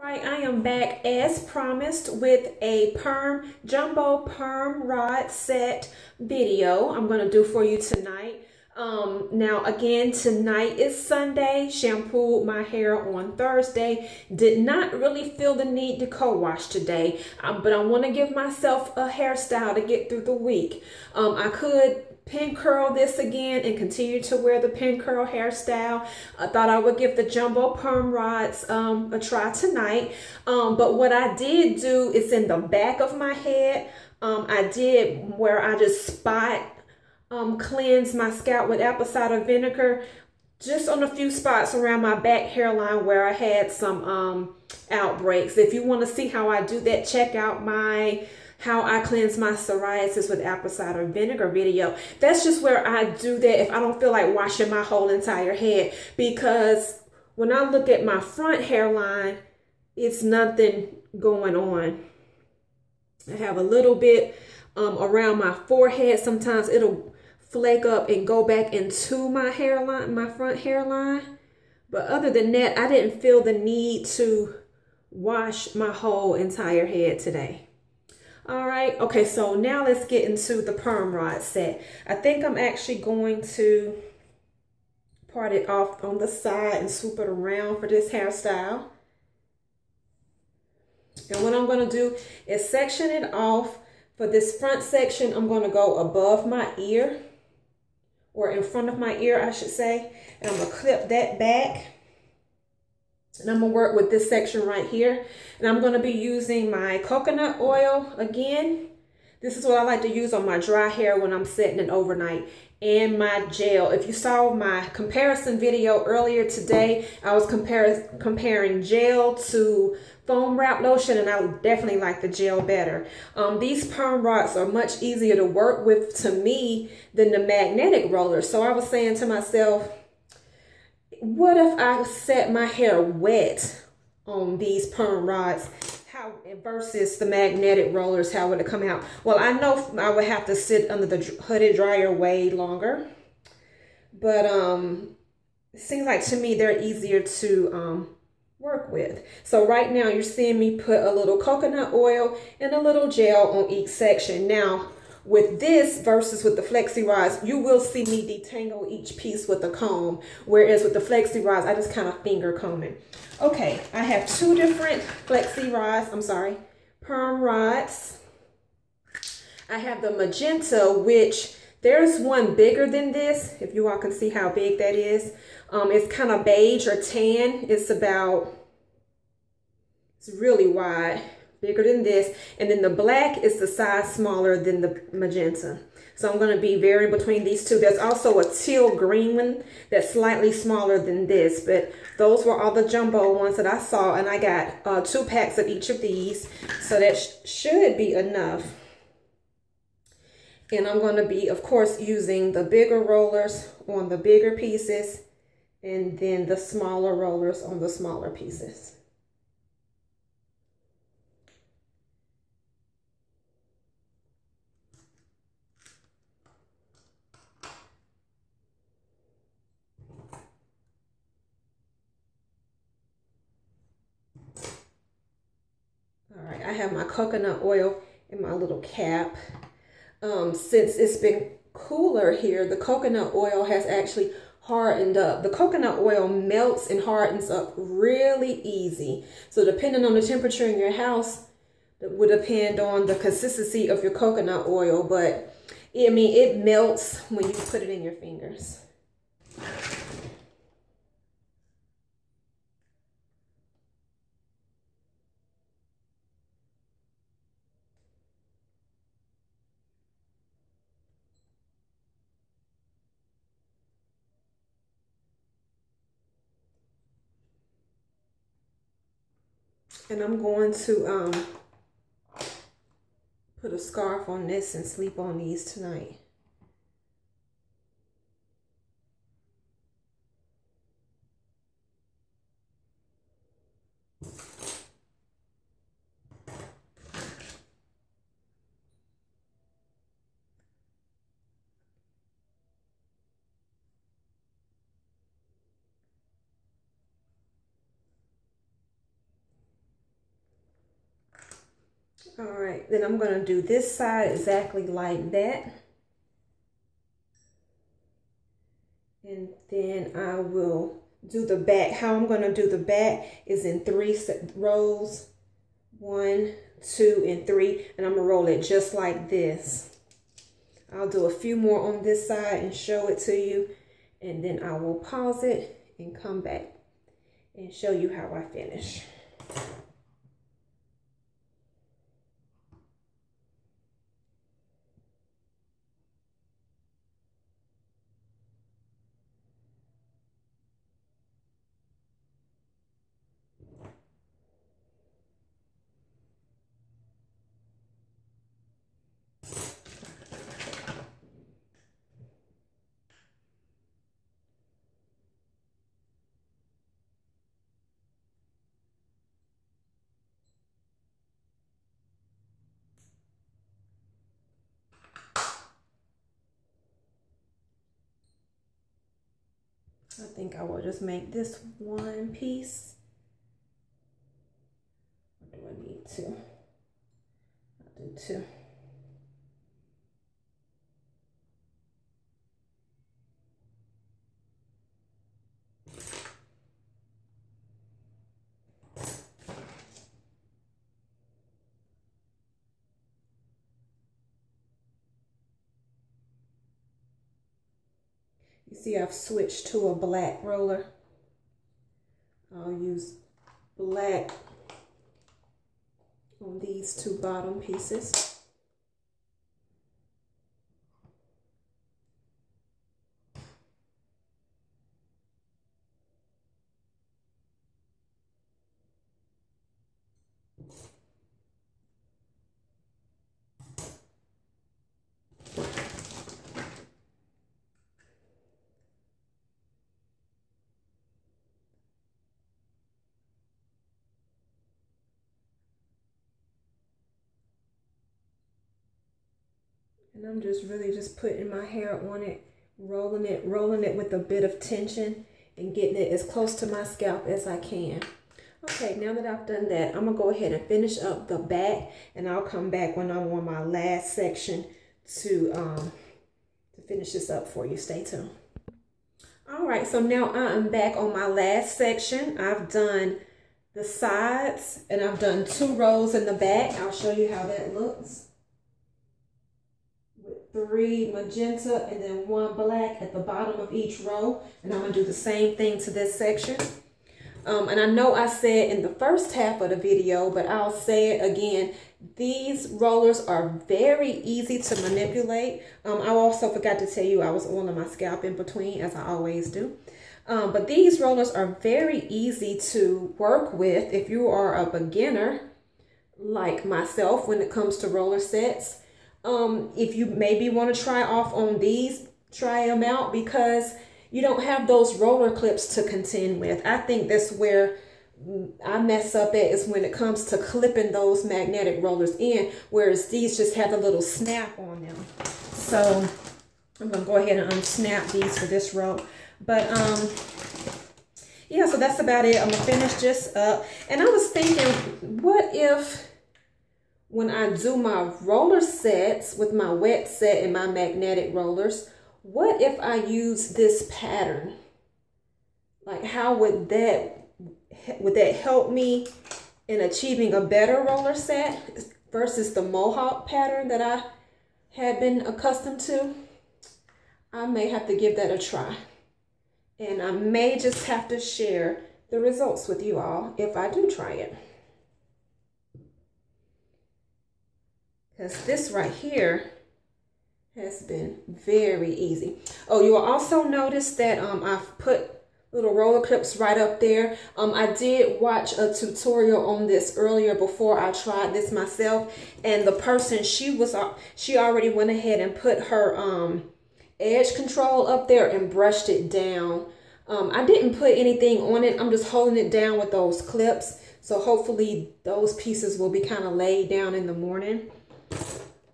Right, I am back as promised with a perm jumbo perm rod set video I'm going to do for you tonight. Um, now again, tonight is Sunday, shampooed my hair on Thursday. Did not really feel the need to co-wash today, um, but I want to give myself a hairstyle to get through the week. Um, I could pin curl this again and continue to wear the pin curl hairstyle. I thought I would give the jumbo perm rods um, a try tonight. Um, but what I did do is in the back of my head, um, I did where I just spot um, cleanse my scalp with apple cider vinegar just on a few spots around my back hairline where I had some um, outbreaks. If you want to see how I do that, check out my how I cleanse my psoriasis with apple cider vinegar video. That's just where I do that if I don't feel like washing my whole entire head because when I look at my front hairline, it's nothing going on. I have a little bit um, around my forehead. Sometimes it'll flake up and go back into my hairline, my front hairline. But other than that, I didn't feel the need to wash my whole entire head today. All right, okay, so now let's get into the perm rod set. I think I'm actually going to part it off on the side and swoop it around for this hairstyle. And what I'm going to do is section it off. For this front section, I'm going to go above my ear or in front of my ear, I should say. And I'm going to clip that back. And I'm to work with this section right here. And I'm to be using my coconut oil again. This is what I like to use on my dry hair when I'm setting it overnight. And my gel. If you saw my comparison video earlier today, I was compar comparing gel to foam wrap lotion and I definitely like the gel better. Um, these perm rods are much easier to work with to me than the magnetic rollers. So I was saying to myself, what if I set my hair wet on these perm rods? How versus the magnetic rollers, how would it come out? Well, I know I would have to sit under the hooded dryer way longer. But um, it seems like to me they're easier to um, work with. So right now you're seeing me put a little coconut oil and a little gel on each section. Now, with this versus with the flexi rods, you will see me detangle each piece with a comb. Whereas with the flexi rods, I just kind of finger combing. Okay, I have two different flexi rods. I'm sorry, perm rods. I have the magenta, which there's one bigger than this. If you all can see how big that is. Um, it's kind of beige or tan. It's about, it's really wide bigger than this. And then the black is the size smaller than the magenta. So I'm going to be varying between these two. There's also a teal green one that's slightly smaller than this. But those were all the jumbo ones that I saw. And I got uh, two packs of each of these. So that sh should be enough. And I'm going to be, of course, using the bigger rollers on the bigger pieces. And then the smaller rollers on the smaller pieces. I have my coconut oil in my little cap. Um, since it's been cooler here, the coconut oil has actually hardened up. The coconut oil melts and hardens up really easy. So depending on the temperature in your house, that would depend on the consistency of your coconut oil. But I mean, it melts when you put it in your fingers. And I'm going to um, put a scarf on this and sleep on these tonight. All right, then I'm gonna do this side exactly like that. And then I will do the back. How I'm gonna do the back is in three rows. One, two, and three. And I'm gonna roll it just like this. I'll do a few more on this side and show it to you. And then I will pause it and come back and show you how I finish. I think I will just make this one piece. Or do I need two? I'll do two. You see I've switched to a black roller. I'll use black on these two bottom pieces. And I'm just really just putting my hair on it, rolling it, rolling it with a bit of tension and getting it as close to my scalp as I can. Okay, now that I've done that, I'm gonna go ahead and finish up the back and I'll come back when I'm on my last section to, um, to finish this up for you. Stay tuned. All right, so now I am back on my last section. I've done the sides and I've done two rows in the back. I'll show you how that looks three magenta and then one black at the bottom of each row. And I'm to do the same thing to this section. Um, and I know I said in the first half of the video, but I'll say it again. These rollers are very easy to manipulate. Um, I also forgot to tell you I was oiling my scalp in between, as I always do. Um, but these rollers are very easy to work with if you are a beginner like myself when it comes to roller sets um, if you maybe want to try off on these, try them out because you don't have those roller clips to contend with. I think that's where I mess up at is when it comes to clipping those magnetic rollers in, whereas these just have a little snap on them. So I'm going to go ahead and unsnap these for this row. But um, yeah, so that's about it. I'm going to finish this up. And I was thinking, what if when I do my roller sets with my wet set and my magnetic rollers, what if I use this pattern? Like how would that, would that help me in achieving a better roller set versus the mohawk pattern that I had been accustomed to? I may have to give that a try. And I may just have to share the results with you all if I do try it. Because this right here has been very easy. Oh, you will also notice that um, I've put little roller clips right up there. Um, I did watch a tutorial on this earlier before I tried this myself. And the person, she was, she already went ahead and put her um, edge control up there and brushed it down. Um, I didn't put anything on it. I'm just holding it down with those clips. So hopefully those pieces will be kind of laid down in the morning.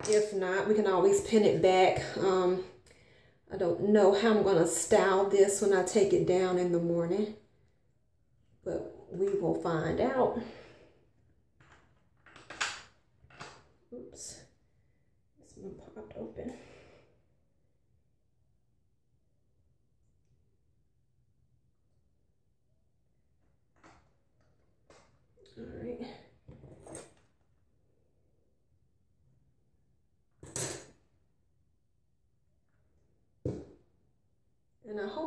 If not, we can always pin it back. Um, I don't know how I'm going to style this when I take it down in the morning, but we will find out. Oops, this one popped open.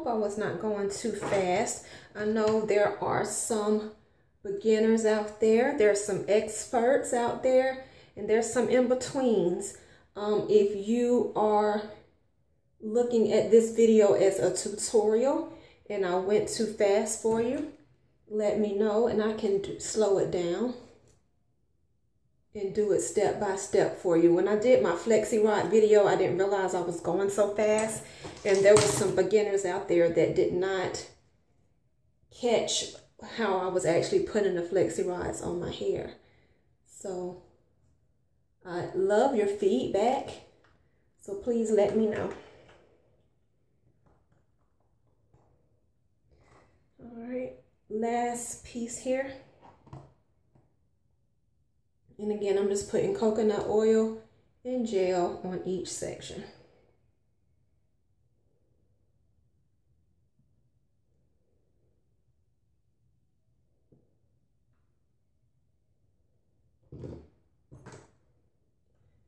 Hope I was not going too fast. I know there are some beginners out there. There's some experts out there. And there's some in-betweens. Um, if you are looking at this video as a tutorial and I went too fast for you, let me know and I can slow it down and do it step by step for you. When I did my Flexi Rod video, I didn't realize I was going so fast. And there were some beginners out there that did not catch how I was actually putting the Flexi Rods on my hair. So I love your feedback. So please let me know. All right, last piece here. And again, I'm just putting coconut oil and gel on each section.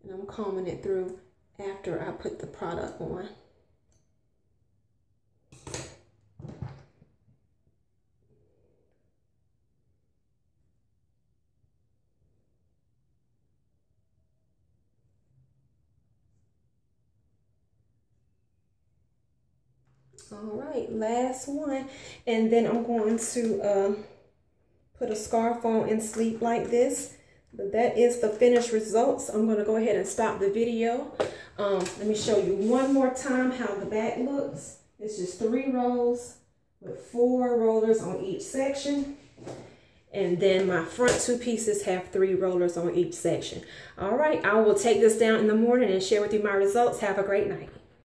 And I'm combing it through after I put the product on. All right, last one. And then I'm going to uh, put a scarf on and sleep like this. But that is the finished results. I'm going to go ahead and stop the video. Um, let me show you one more time how the back looks. It's just three rows with four rollers on each section. And then my front two pieces have three rollers on each section. All right, I will take this down in the morning and share with you my results. Have a great night.